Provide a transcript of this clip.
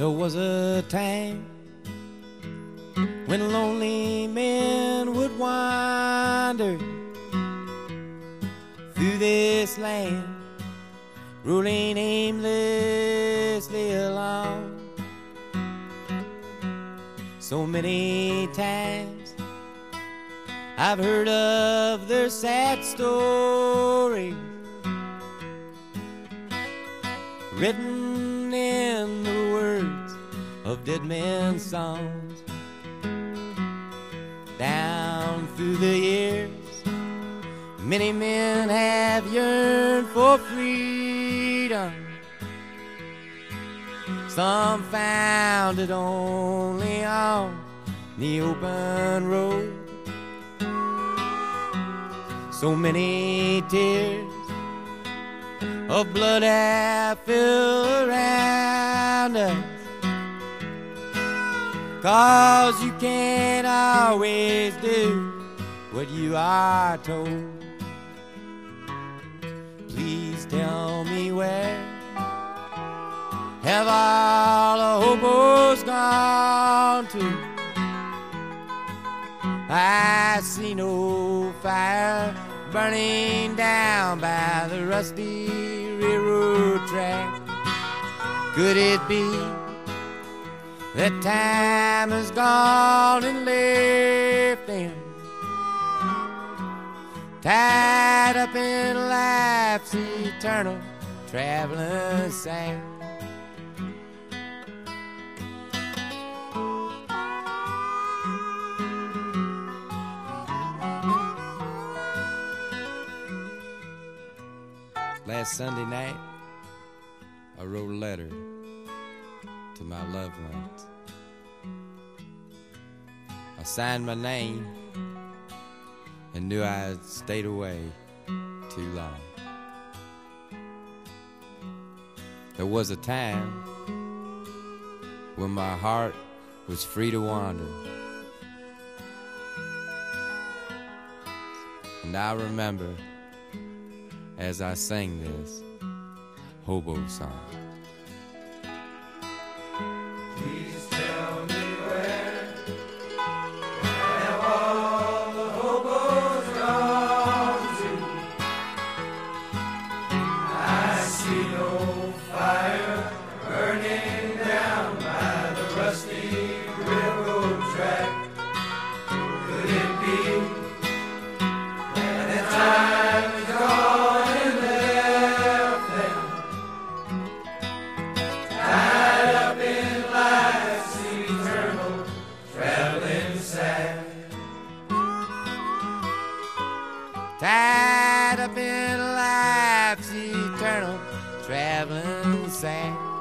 There was a time when lonely men would wander through this land, rolling aimlessly along. So many times I've heard of their sad story written of dead men's songs. Down through the years, many men have yearned for freedom. Some found it only on the open road. So many tears of blood have filled around us. Cause you can't always do what you are told. Please tell me where have all the hobos gone to? I see no fire burning down by the rusty railroad track. Could it be that time has gone and left them tied up in life's eternal traveling sand? Last Sunday night, I wrote a letter to my loved ones. I signed my name and knew I had stayed away too long. There was a time when my heart was free to wander. And I remember as I sang this hobo song. Please Tied up in life's eternal traveling sand.